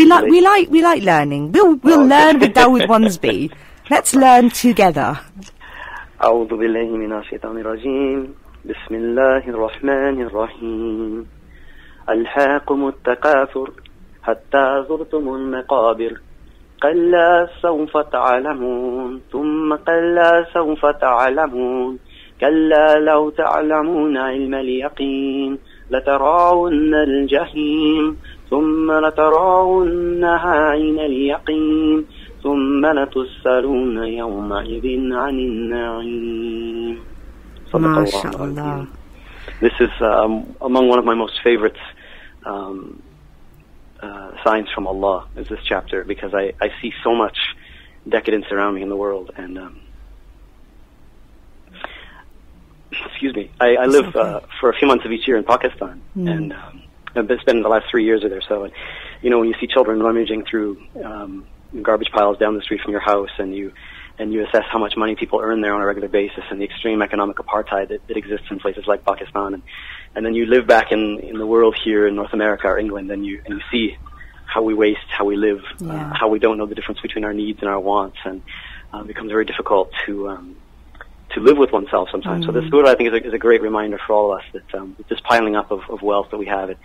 We like we like we like learning. We'll we'll Oh, learn with Dawood Wansby. Let's learn together. أعوذ بالله من الشيطان الرجيم. بسم الله الرحمن الرحيم. ألهاكم التكاثر حتى زرتم المقابر. كلا سوف تعلمون. ثم كلا سوف تعلمون. كلا لو تعلمون علم اليقين لتراون الجحيم. ثم لتراونها عين اليقين ثم لتسألون يومئذ عن النعيم صدق ما الله شاء الله. العظيم. This is um, among one of my most favorites um, uh, signs from Allah is this chapter because I, I see so much decadence around me in the world and um, excuse me I, I live uh, for a few months of each year in Pakistan and um, I've been spending the last three years or there so and, you know when you see children rummaging through um, garbage piles down the street from your house and you and you assess how much money people earn there on a regular basis and the extreme economic apartheid that, that exists in places like Pakistan and and then you live back in in the world here in North America or England and you and you see how we waste, how we live, Yeah. uh, how we don't know the difference between our needs and our wants, and uh, it becomes very difficult to um, to live with oneself sometimes. So this surah, I think, is a, is a great reminder for all of us that um, this piling up of, of wealth that we have, it,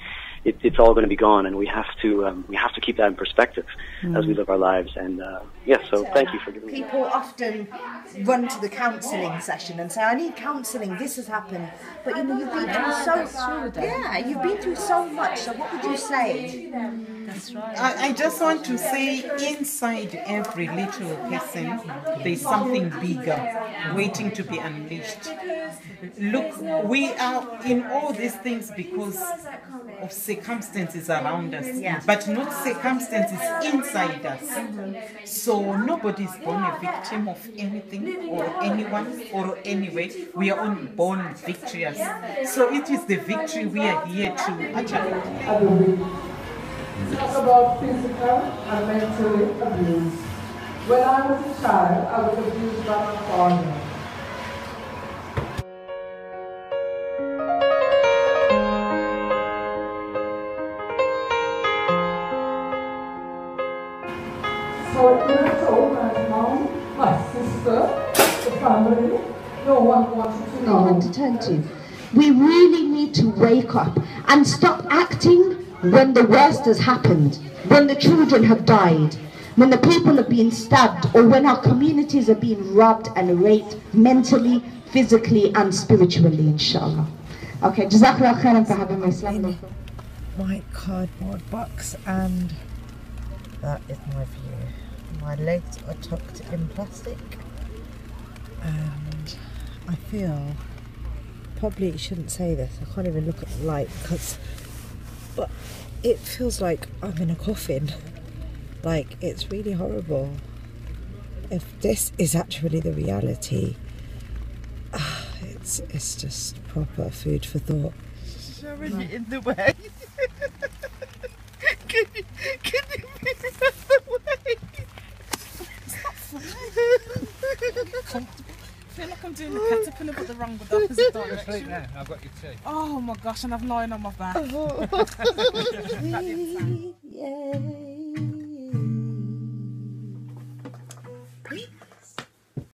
it, it's all going to be gone, and we have to um, we have to keep that in perspective as we live our lives. And uh, yeah, so thank you for giving me. that. People often run to the counselling session and say, "I need counselling. This has happened." But you know, you've been through so yeah, you've been through so much. So what would you say? I, I just want to say inside every little person, there's something bigger waiting to be unleashed. Look, we are in all these things because of circumstances around us, Yeah. but not circumstances inside us. So nobody is born a victim of anything or anyone or anyway. We are all born victorious. So it is the victory we are here to achieve. Talk about physical and mental abuse. When I was a child, I was abused by my father. So in I told my mom, my sister, the family, no one wanted to know. want to turn to. We really need to wake up and stop acting when the worst has happened, when the children have died, when the people are being stabbed, or when our communities are being robbed and raped mentally, physically, and spiritually, inshallah. Okay, Jazakallah khairan for having me. Assalamu white cardboard box and that is my view. My legs are tucked in plastic and I feel probably shouldn't say this. I can't even look at the light because but it feels like I'm in a coffin. Like it's really horrible. If this is actually the reality, ah, it's it's just proper food for thought. Sharon, in the way. can you can you move out the way? I feel like I'm doing the caterpillar but the wrong but the opposite direction. Yeah, I've got you too. Oh my gosh, and I'm lying on my back. Yeah.